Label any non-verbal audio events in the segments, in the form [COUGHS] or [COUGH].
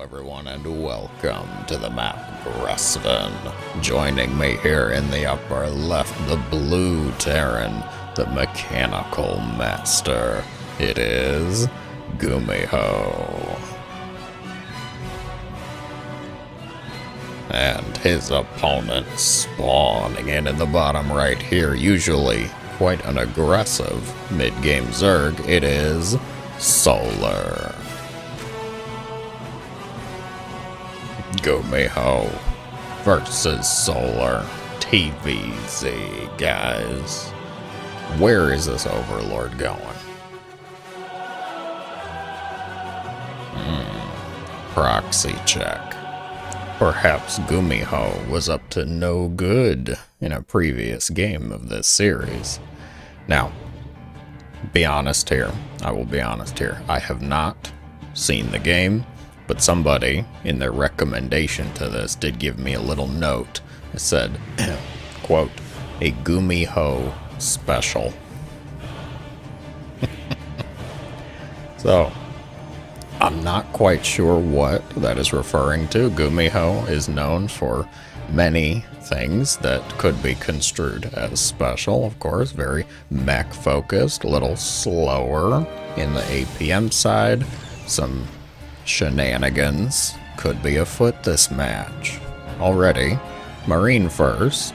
everyone, and welcome to the map Gruston. Joining me here in the upper left, the blue Terran, the mechanical master. It is Gumiho. And his opponent spawning in in the bottom right here, usually quite an aggressive mid-game Zerg, it is Solar. Gumiho versus Solar TVZ, guys. Where is this Overlord going? Hmm. Proxy check. Perhaps Gumiho was up to no good in a previous game of this series. Now, be honest here. I will be honest here. I have not seen the game, but somebody in their recommendation to this did give me a little note. It said, [CLEARS THROAT] quote, a Gumiho special. [LAUGHS] so, I'm not quite sure what that is referring to. Gumiho is known for many things that could be construed as special, of course, very mech focused, a little slower in the APM side, some shenanigans could be afoot this match. Already, Marine first,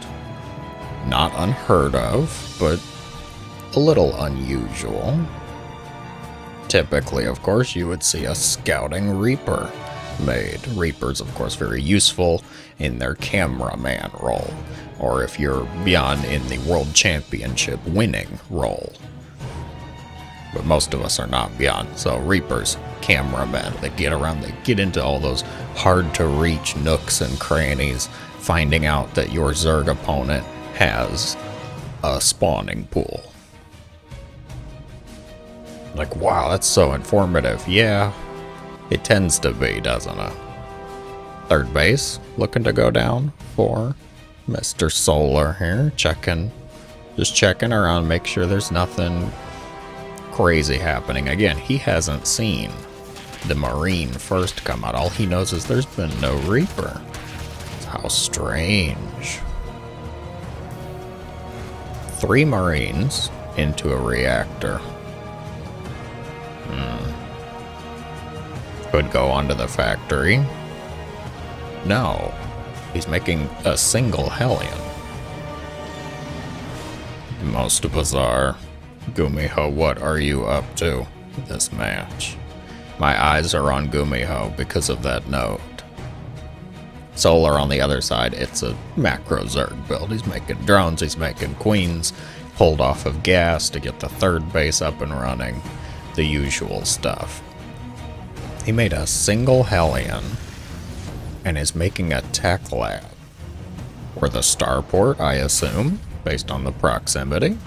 not unheard of, but a little unusual. Typically, of course, you would see a scouting Reaper made. Reapers, of course, very useful in their cameraman role, or if you're Byun in the World Championship winning role. But most of us are not Byun, so Reapers, cameramen, they get around, they get into all those hard to reach nooks and crannies, finding out that your Zerg opponent has a spawning pool. Like, wow, that's so informative. Yeah, it tends to be, doesn't it? Third base, looking to go down for Mr. Solar here. Checking, just checking around, make sure there's nothing crazy happening. Again, he hasn't seen the Marine first come out. All he knows is there's been no Reaper. How strange. Three Marines into a reactor. Hmm. Could go onto the factory. No. He's making a single Hellion. Most bizarre. Gumiho, what are you up to this match? My eyes are on Gumiho because of that note. Solar on the other side, it's a macro Zerg build. He's making drones, he's making queens, pulled off of gas to get the third base up and running. The usual stuff. He made a single Hellion and is making a tech lab. Or the starport, I assume, based on the proximity.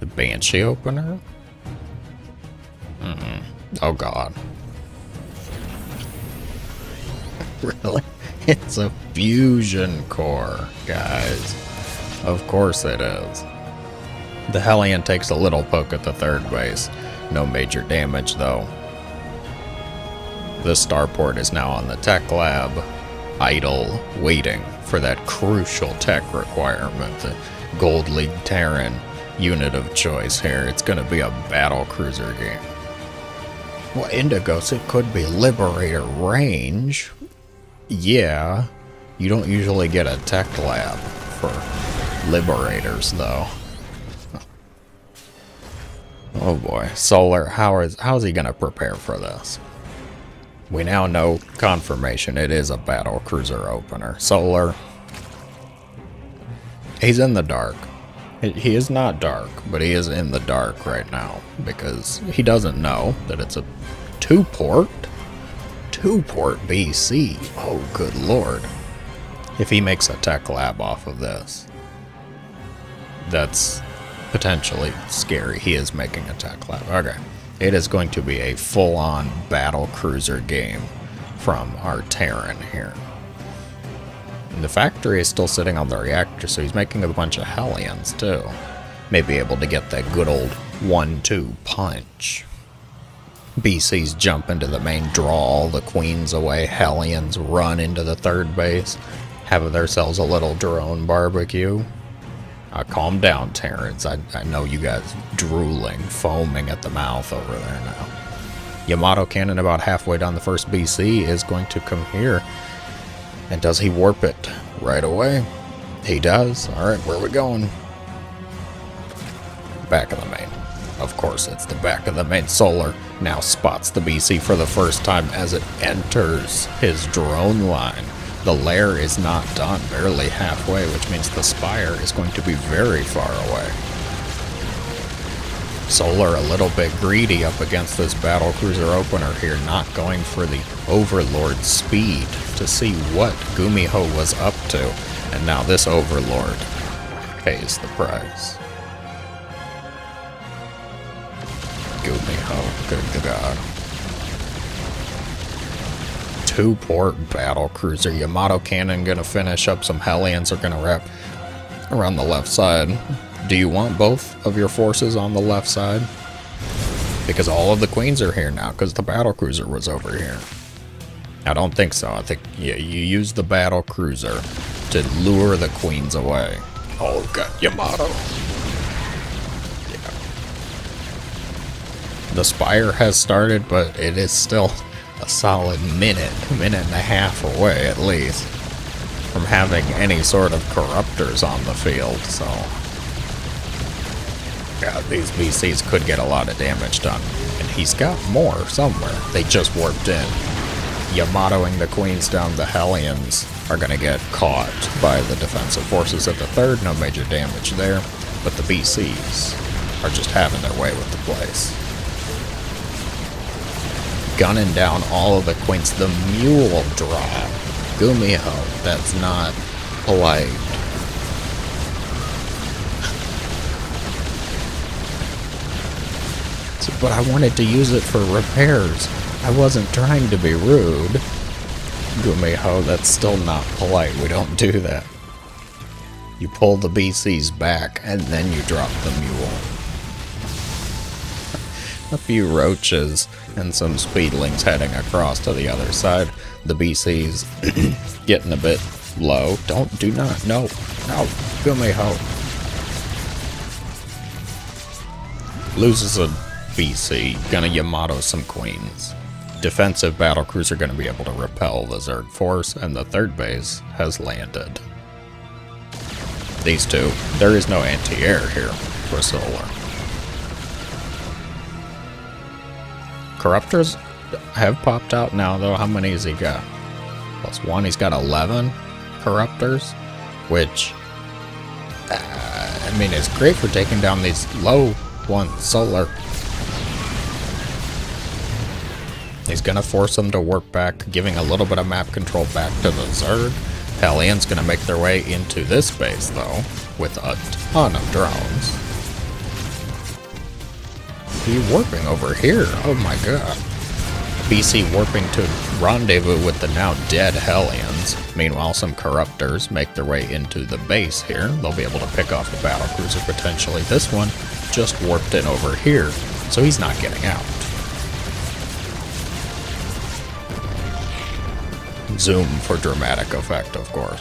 The Banshee opener? Mm -mm. Oh god. [LAUGHS] really? It's a fusion core, guys. Of course it is. The Hellion takes a little poke at the third base. No major damage, though. The starport is now on the tech lab, idle, waiting for that crucial tech requirement. The Gold League Terran unit of choice here. It's going to be a battle cruiser game. Well, Indigos, it could be Liberator range. Yeah, you don't usually get a tech lab for Liberators, though. Oh boy, Solar, how is how is he gonna prepare for this? We now know confirmation it is a battle cruiser opener. Solar, he's in the dark. He is not dark, but he is in the dark right now because he doesn't know that it's a two port, two port BC. Oh, good lord! If he makes a tech lab off of this, that's potentially scary. He is making a tech lab. Okay. It is going to be a full-on battle cruiser game from our Terran here. And the factory is still sitting on the reactor, so he's making a bunch of Hellions too. May be able to get that good old one-two punch. BCs jump into the main draw the queens away. Hellions run into the third base. Have themselves a little drone barbecue. Uh, calm down, Terrence. I, I know you guys drooling, foaming at the mouth over there now. Yamato Cannon about halfway down the first BC is going to come here. And does he warp it right away? He does. Alright, where are we going? Back of the main. Of course, it's the back of the main. Solar now spots the BC for the first time as it enters his drone line. The lair is not done, barely halfway, which means the spire is going to be very far away. Solar a little bit greedy up against this battle cruiser opener here, not going for the Overlord speed to see what Gumiho was up to. And now this Overlord pays the price. Gumiho, good god. Two port battle cruiser. Yamato cannon gonna finish up. Some Hellions are gonna wrap around the left side. Do you want both of your forces on the left side? Because all of the queens are here now, because the battle cruiser was over here. I don't think so. I think yeah, you use the battle cruiser to lure the queens away. Oh god, Yamato. Yeah. The spire has started, but it is still a solid minute, minute and a half away at least from having any sort of corruptors on the field, so yeah, these BCs could get a lot of damage done. And he's got more somewhere. They just warped in. Yamatoing the queens down, the Hellions are going to get caught by the defensive forces at the third. No major damage there. But the BCs are just having their way with the place. Gunning down all of the queens. The mule drop. Gumiho. That's not polite. [LAUGHS] But I wanted to use it for repairs. I wasn't trying to be rude. Gumiho, that's still not polite. We don't do that. You pull the BCs back, and then you drop the mule. [LAUGHS] A few roaches and some speedlings heading across to the other side. The BCs [CLEARS THROAT] getting a bit low. Don't, do not, no, no, Gumiho. Loses a BC, gonna Yamato some queens. Defensive battlecruiser are gonna be able to repel the Zerg force, and the third base has landed. These two, there is no anti-air here for Solar. Corruptors have popped out now, though. How many has he got? Plus one, he's got 11 Corruptors, which, uh, I mean, it's great for taking down these low one Solar He's going to force them to work back, giving a little bit of map control back to the Zerg. Hellions going to make their way into this base, though, with a ton of drones. He warping over here. Oh my god. BC warping to rendezvous with the now dead Hellions. Meanwhile, some Corruptors make their way into the base here. They'll be able to pick off the battle cruiser potentially. This one just warped in over here, so he's not getting out. Zoom for dramatic effect, of course.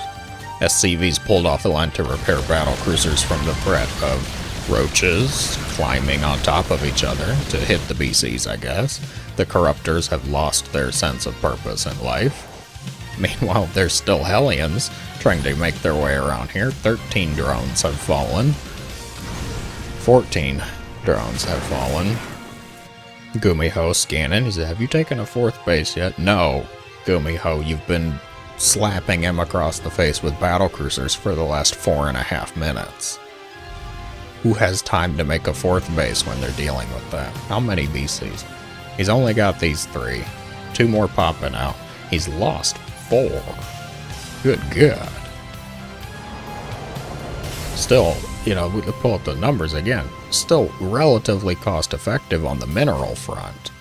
SCVs pulled off the line to repair battle cruisers from the threat of roaches climbing on top of each other to hit the BCs, I guess. The Corruptors have lost their sense of purpose in life. [LAUGHS] Meanwhile, there's still Hellions trying to make their way around here. 13 drones have fallen. 14 drones have fallen. Gumiho scanning. He said, Have you taken a fourth base yet? No. Gumiho, you've been slapping him across the face with battle cruisers for the last four and a half minutes. Who has time to make a fourth base when they're dealing with that? How many BCs? He's only got these three. Two more popping out. He's lost four. Good God. Still, you know, we pull up the numbers again. Still relatively cost effective on the mineral front.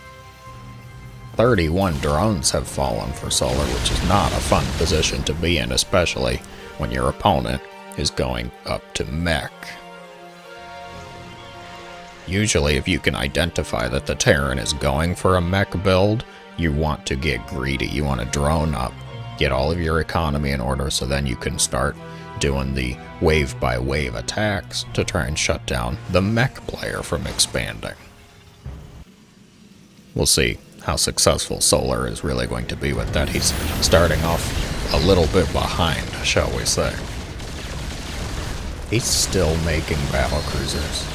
31 drones have fallen for Solar, which is not a fun position to be in, especially when your opponent is going up to mech. Usually, if you can identify that the Terran is going for a mech build, you want to get greedy. You want to drone up, get all of your economy in order so then you can start doing the wave by wave attacks to try and shut down the mech player from expanding. We'll see how successful Solar is really going to be with that. He's starting off a little bit behind, shall we say. He's still making battle cruisers.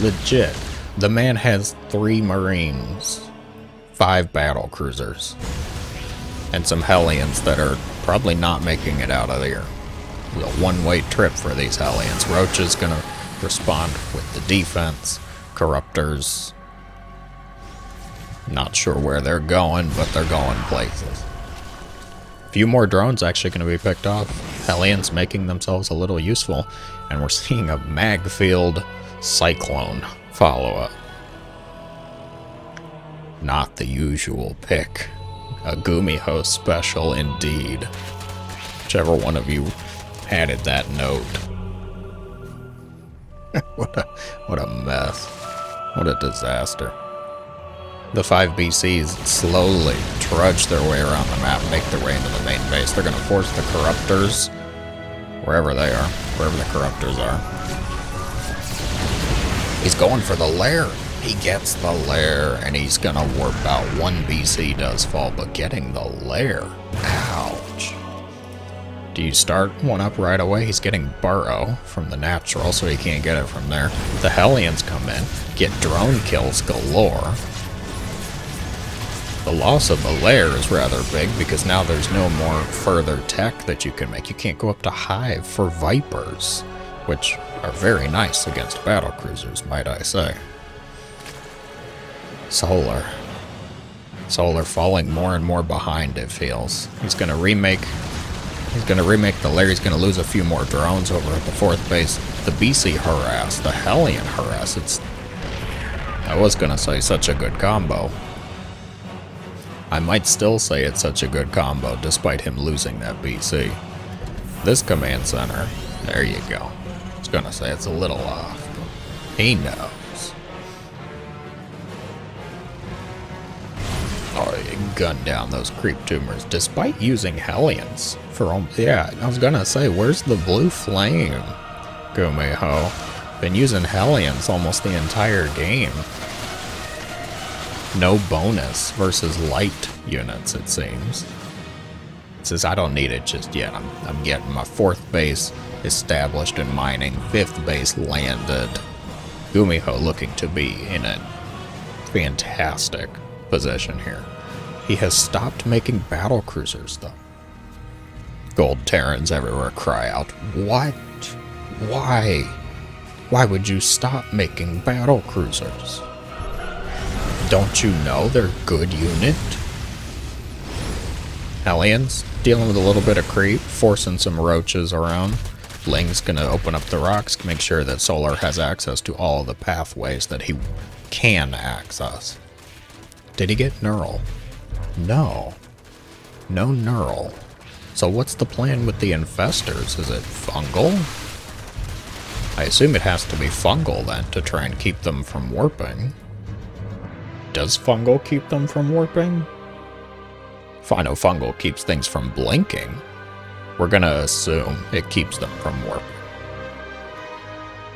Legit. The man has three Marines, five battle cruisers, and some Hellions that are probably not making it out of here. A one-way trip for these Hellions. Roach is going to respond with the defense. Corruptors, not sure where they're going, but they're going places. A few more drones actually going to be picked off. Hellions making themselves a little useful, and we're seeing a mag-field Cyclone follow-up. Not the usual pick. A Gumiho special indeed. Whichever one of you added that note. [LAUGHS] what a what a mess. What a disaster. The 5 BCs slowly trudge their way around the map, make their way into the main base. They're going to force the Corruptors, wherever they are, wherever the Corruptors are. He's going for the lair. He gets the lair, and he's going to warp out. One BC does fall, but getting the lair. Ouch. Do you start one up right away? He's getting Burrow from the natural, so he can't get it from there. The Hellions come in, get drone kills galore. The loss of the lair is rather big because now there's no more further tech that you can make. You can't go up to Hive for Vipers, which are very nice against battle cruisers, might I say. Solar. Solar falling more and more behind, it feels. He's going to remake... He's going to remake the lair. He's going to lose a few more drones over at the fourth base. The BC harass, the Hellion harass. It's... I was going to say such a good combo. I might still say it's such a good combo despite him losing that BC. This command center, there you go. I was gonna say it's a little off, he knows. Oh, you gun down those creep tumors despite using Hellions for, yeah, I was gonna say, where's the blue flame? Gumiho. Been using Hellions almost the entire game no bonus versus light units, it seems. It says I don't need it just yet. I'm, I'm getting my fourth base established in mining, fifth base landed. Gumiho looking to be in a fantastic position here. He has stopped making battle cruisers, though. Gold Terrans everywhere cry out, What? Why? Why would you stop making battle cruisers? Don't you know they're good unit? Hellions, dealing with a little bit of creep, forcing some roaches around. Ling's gonna open up the rocks, make sure that Solar has access to all the pathways that he can access. Did he get Neural? No. No Neural. So what's the plan with the infestors? Is it fungal? I assume it has to be fungal then to try and keep them from warping. Does fungal keep them from warping? I know oh, fungal keeps things from blinking. We're gonna assume it keeps them from warping.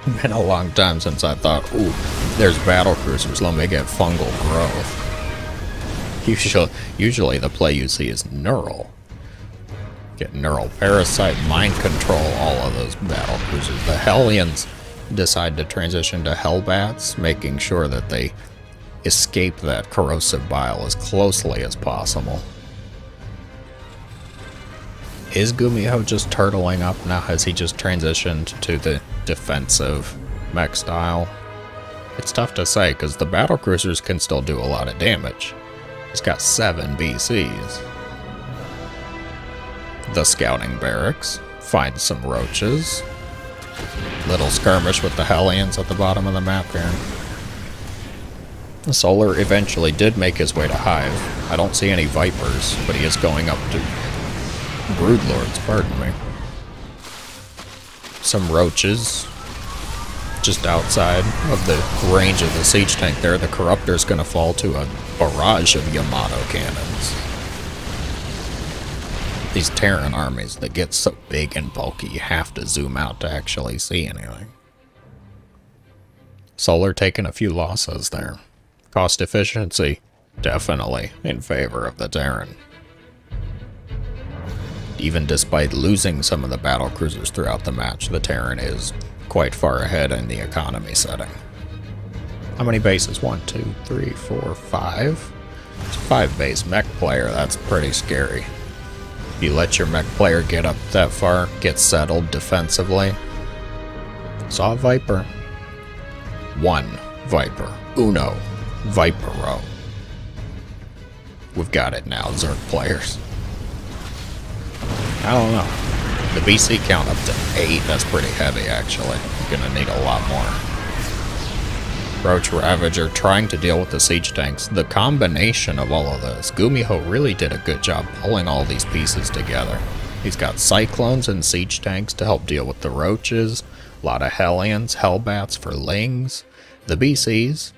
[LAUGHS] Been a long time since I thought, ooh, there's battle cruisers, let me get fungal growth. Usually, usually the play you see is neural. Get neural parasite, mind control, all of those battle cruisers. The Hellions decide to transition to Hellbats, making sure that they escape that corrosive bile as closely as possible. Is Gumiho just turtling up now? Has he just transitioned to the defensive mech style? It's tough to say because the battle cruisers can still do a lot of damage. He's got seven BCs. The scouting barracks. Find some roaches. Little skirmish with the Hellions at the bottom of the map here. Solar eventually did make his way to Hive. I don't see any Vipers, but he is going up to Broodlords, pardon me. Some Roaches. just outside of the range of the siege tank there, the Corruptor's going to fall to a barrage of Yamato cannons. These Terran armies that get so big and bulky, you have to zoom out to actually see anything. Solar taking a few losses there. Cost efficiency, definitely in favor of the Terran. Even despite losing some of the battle cruisers throughout the match, the Terran is quite far ahead in the economy setting. How many bases? One, two, three, four, five? It's a five base mech player, that's pretty scary. If you let your mech player get up that far, get settled defensively. Saw Viper. One Viper. Uno. Vipero. We've got it now, Zerg players. I don't know. The BC count up to 8, that's pretty heavy actually. You're gonna need a lot more. Roach Ravager trying to deal with the siege tanks. The combination of all of this, Gumiho really did a good job pulling all these pieces together. He's got Cyclones and siege tanks to help deal with the Roaches, a lot of Hellions, Hellbats for Lings. The BCs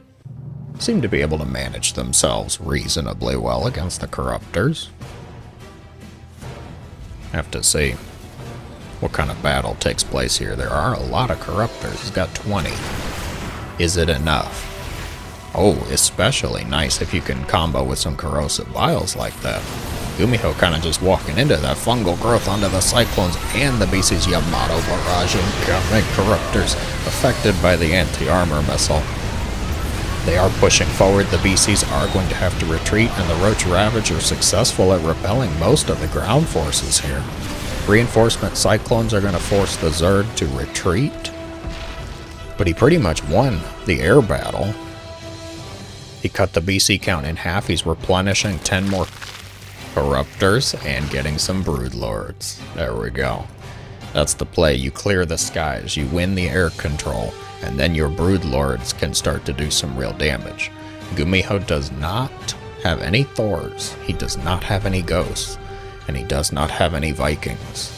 seem to be able to manage themselves reasonably well against the Corruptors. Have to see what kind of battle takes place here. There are a lot of corruptors. He's got 20. Is it enough? Oh, especially nice if you can combo with some corrosive biles like that. Gumiho kind of just walking into that fungal growth onto the Cyclones and the BC's Yamato barrage incoming corruptors affected by the anti-armor missile. They are pushing forward, the BCs are going to have to retreat, and the Roach Ravage are successful at repelling most of the ground forces here. Reinforcement Cyclones are going to force the Zerg to retreat, but he pretty much won the air battle. He cut the BC count in half, he's replenishing 10 more Corruptors and getting some Brood Lords. There we go. That's the play. You clear the skies, you win the air control, and then your Brood Lords can start to do some real damage. Gumiho does not have any Thors, he does not have any Ghosts, and he does not have any Vikings.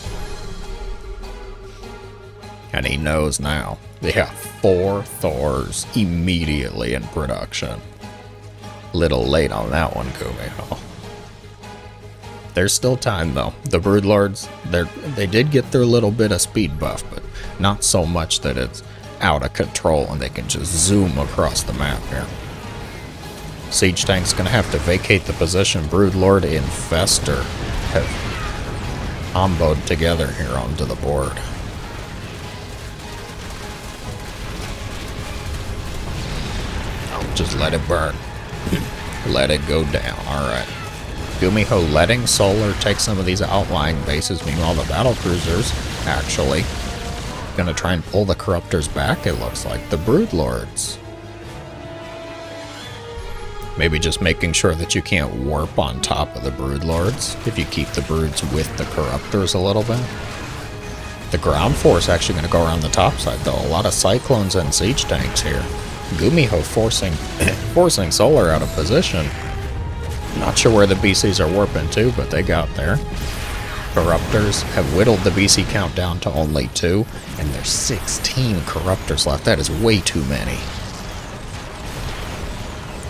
And he knows now. They have four Thors immediately in production. Little late on that one, Gumiho. There's still time though. The Broodlords, they they did get their little bit of speed buff, but not so much that it's out of control and they can just zoom across the map here. Siege Tank's gonna have to vacate the position. Broodlord Infestor have comboed together here onto the board. just let it burn. [CLEARS THROAT] let it go down. Alright. Gumiho letting Solar take some of these outlying bases. Meanwhile, the battle cruisers actually gonna try and pull the corruptors back, it looks like. The Brood Lords. Maybe just making sure that you can't warp on top of the Brood Lords if you keep the Broods with the corruptors a little bit. The ground force actually going to go around the top side, though. A lot of cyclones and siege tanks here. Gumiho forcing [COUGHS] forcing Solar out of position. Not sure where the BCs are warping to, but they got there. Corruptors have whittled the BC count down to only two, and there's 16 Corruptors left. That is way too many.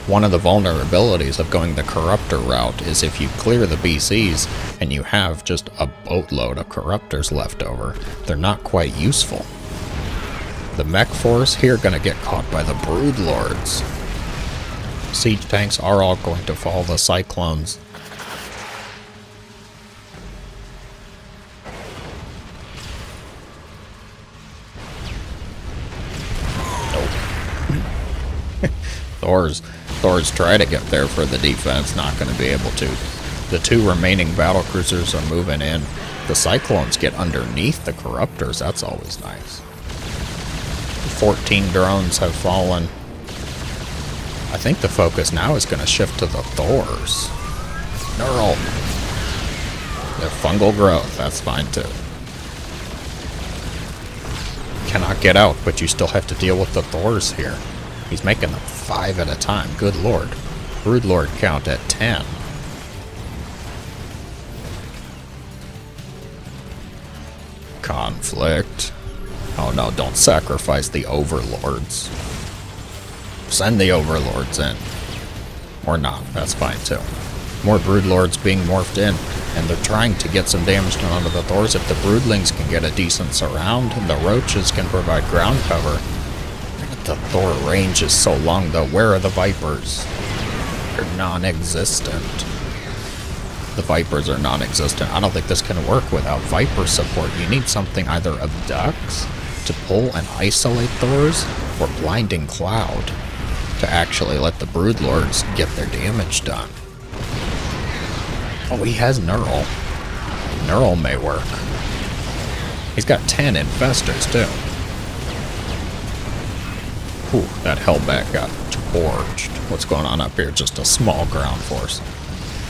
One of the vulnerabilities of going the Corruptor route is if you clear the BCs and you have just a boatload of Corruptors left over, they're not quite useful. The mech force here gonna get caught by the Brood Lords. Siege tanks are all going to fall the Cyclones. Thor's Thor's try to get there for the defense, not going to be able to. The two remaining battle cruisers are moving in. The Cyclones get underneath the Corruptors, that's always nice. 14 drones have fallen. I think the focus now is going to shift to the Thors. Neural. Their fungal growth, that's fine too. Cannot get out, but you still have to deal with the Thors here. He's making them five at a time. Good lord. Brood Lord count at 10. Conflict. Oh no, don't sacrifice the overlords. Send the overlords in. Or not, that's fine too. More broodlords being morphed in, and they're trying to get some damage done onto the Thors. If the broodlings can get a decent surround, and the roaches can provide ground cover. The Thor range is so long though. Where are the Vipers? They're non-existent. The Vipers are non-existent. I don't think this can work without Viper support. You need something either abducts to pull and isolate Thors, or Blinding Cloud to actually let the Broodlords get their damage done. Oh, he has Neural. Neural may work. He's got 10 infestors, too. Whew, that Hellbat got torched. What's going on up here? Just a small ground force.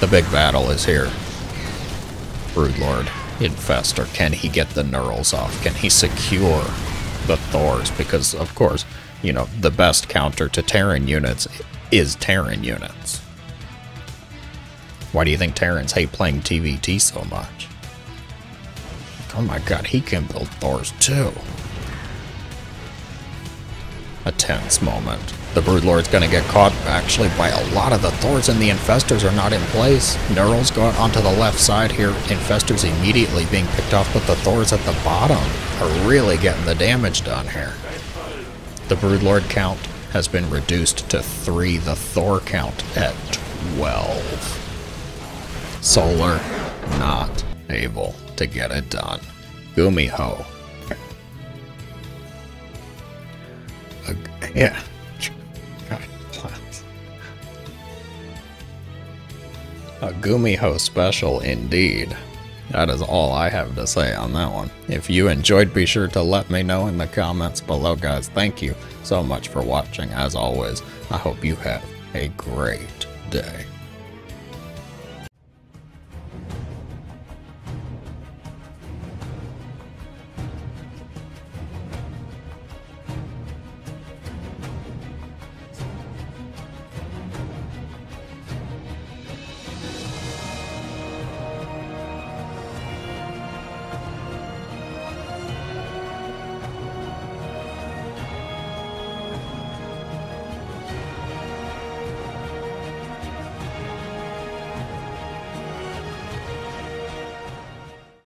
The big battle is here. Broodlord, Infestor, can he get the Neurals off? Can he secure the Thors? Because, of course, you know, the best counter to Terran units is Terran units. Why do you think Terrans hate playing TVT so much? Oh my god, he can build Thors too. A tense moment. The Broodlord's gonna get caught actually by a lot of the Thors and the Infestors are not in place. Neurals go onto the left side here. Infestors immediately being picked off, but the Thors at the bottom are really getting the damage done here. The Broodlord count has been reduced to 3, the Thor count at 12. Solar not able to get it done. Gumiho. Yeah. A Gumiho special indeed. That is all I have to say on that one. If you enjoyed, be sure to let me know in the comments below, guys. Thank you so much for watching, as always. I hope you have a great day.